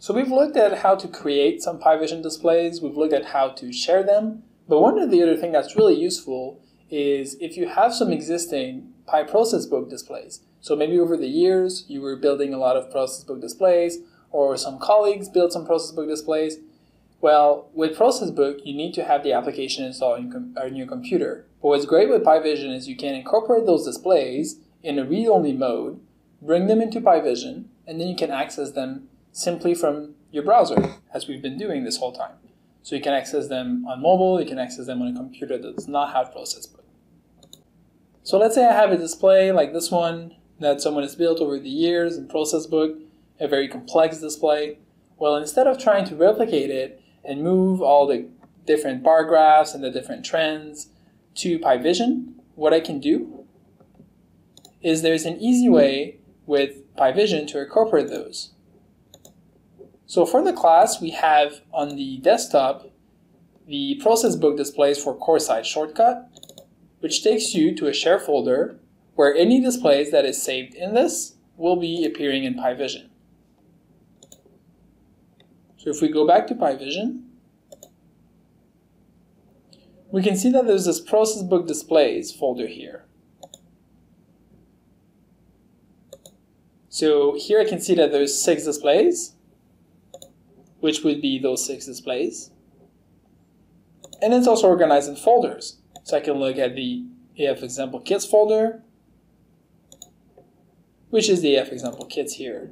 So we've looked at how to create some PI Vision displays, we've looked at how to share them, but one of the other thing that's really useful is if you have some existing PI ProcessBook displays. So maybe over the years you were building a lot of ProcessBook displays, or some colleagues built some ProcessBook displays. Well, with ProcessBook, you need to have the application installed in, in your computer. But what's great with PI Vision is you can incorporate those displays in a read-only mode, bring them into PI Vision, and then you can access them simply from your browser, as we've been doing this whole time. So you can access them on mobile, you can access them on a computer that does not have process ProcessBook. So let's say I have a display like this one that someone has built over the years in ProcessBook, a very complex display. Well, instead of trying to replicate it and move all the different bar graphs and the different trends to PI Vision, what I can do is there's an easy way with PI Vision to incorporate those. So for the class, we have on the desktop the ProcessBook displays for CoreSite shortcut, which takes you to a share folder where any displays that is saved in this will be appearing in PI Vision. So if we go back to PI Vision, we can see that there's this ProcessBook displays folder here. So here I can see that there's six displays, which would be those six displays. And it's also organized in folders. So I can look at the AF example kits folder, which is the AF example kits here.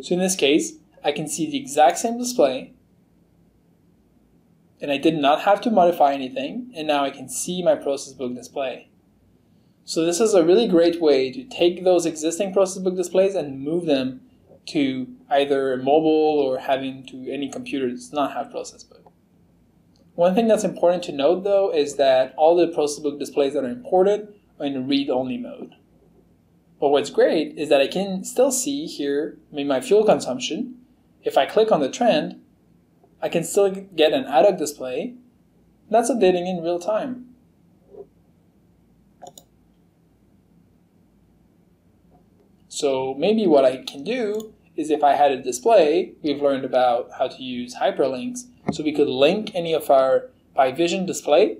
So in this case, I can see the exact same display, and I did not have to modify anything, and now I can see my process book display. So this is a really great way to take those existing process book displays and move them to either mobile or having to any computer that does not have ProcessBook. One thing that's important to note though is that all the ProcessBook displays that are imported are in read-only mode. But what's great is that I can still see here my fuel consumption. If I click on the trend, I can still get an ad hoc display. That's updating in real time. So maybe what I can do is if I had a display, we've learned about how to use hyperlinks, so we could link any of our PI Vision display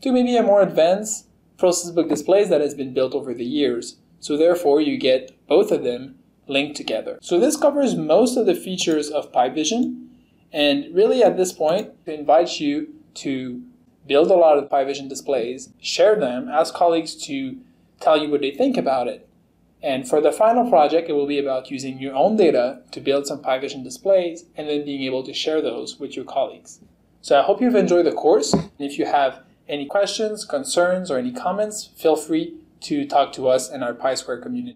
to maybe a more advanced process book displays that has been built over the years. So therefore you get both of them linked together. So this covers most of the features of PI Vision and really at this point invite you to build a lot of PI Vision displays, share them, ask colleagues to tell you what they think about it. And for the final project, it will be about using your own data to build some PI Vision displays and then being able to share those with your colleagues. So I hope you've enjoyed the course. And if you have any questions, concerns, or any comments, feel free to talk to us in our PI Square community.